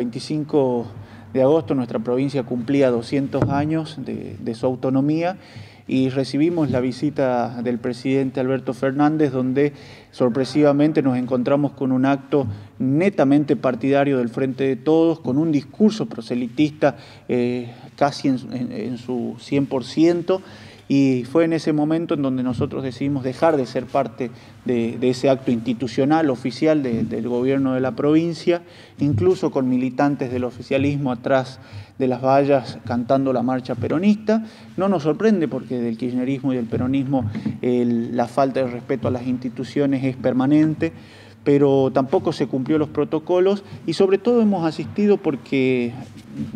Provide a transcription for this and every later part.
25 de agosto nuestra provincia cumplía 200 años de, su autonomía y recibimos la visita del presidente Alberto Fernández donde sorpresivamente nos encontramos con un acto netamente partidario del Frente de Todos, con un discurso proselitista eh, casi en, en su 100%, y fue en ese momento en donde nosotros decidimos dejar de ser parte de, ese acto institucional, oficial del gobierno de la provincia, incluso con militantes del oficialismo atrás de las vallas cantando la marcha peronista. No nos sorprende porque del kirchnerismo y del peronismo la falta de respeto a las instituciones es permanente pero tampoco se cumplió los protocolos y sobre todo hemos asistido porque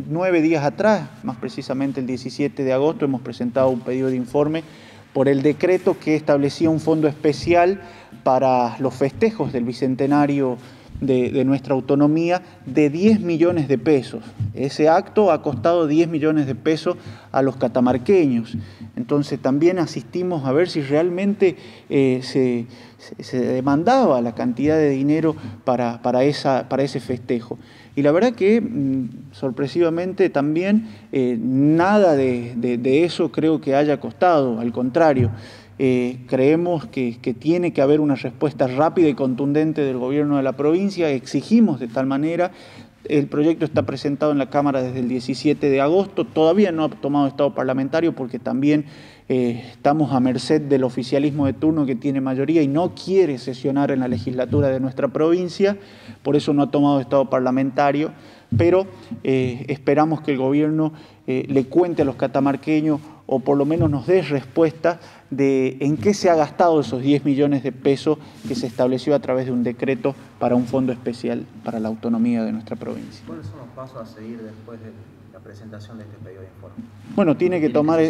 nueve días atrás, más precisamente el 17 de agosto, hemos presentado un pedido de informe por el decreto que establecía un fondo especial para los festejos del Bicentenario de, nuestra autonomía de 10 millones de pesos. Ese acto ha costado 10 millones de pesos a los catamarqueños. Entonces también asistimos a ver si realmente eh, se, demandaba la cantidad de dinero para, para, esa, para ese festejo. Y la verdad que mm, sorpresivamente también eh, nada de, de eso creo que haya costado, al contrario. Eh, creemos que, tiene que haber una respuesta rápida y contundente del gobierno de la provincia, exigimos de tal manera, el proyecto está presentado en la Cámara desde el 17 de agosto, todavía no ha tomado estado parlamentario porque también eh, estamos a merced del oficialismo de turno que tiene mayoría y no quiere sesionar en la legislatura de nuestra provincia, por eso no ha tomado estado parlamentario, pero eh, esperamos que el gobierno le cuente a los catamarqueños o por lo menos nos dé respuesta de en qué se ha gastado esos 10 millones de pesos que se estableció a través de un decreto para un fondo especial para la autonomía de nuestra provincia. ¿Cuáles son los pasos a seguir después de la presentación de este pedido de informe? Bueno, tiene que, tomar,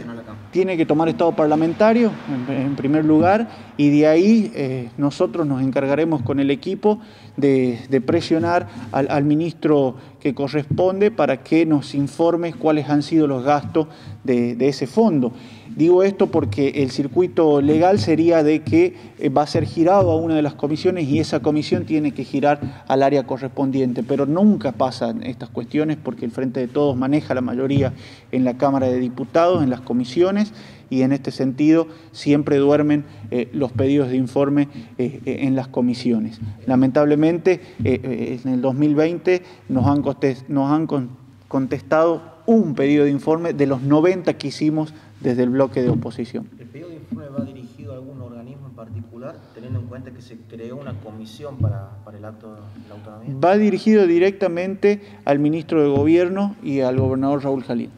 tiene que tomar estado parlamentario en, primer lugar y de ahí eh, nosotros nos encargaremos con el equipo de, presionar al, ministro que corresponde para que nos informe cuáles han sido los gastos de, de ese fondo. Digo esto porque el circuito legal sería de que eh, va a ser girado a una de las comisiones y esa comisión tiene que girar al área correspondiente, pero nunca pasan estas cuestiones porque el Frente de Todos maneja la mayoría en la Cámara de Diputados, en las comisiones, y en este sentido siempre duermen eh, los pedidos de informe eh, en las comisiones. Lamentablemente, en el 2020 nos han, nos han contestado un pedido de informe de los 90 que hicimos desde el bloque de oposición. ¿El pedido de informe va dirigido a algún organismo en particular, teniendo en cuenta que se creó una comisión para, para el acto de la autonomía? Va dirigido directamente al ministro de Gobierno y al gobernador Raúl Jalín.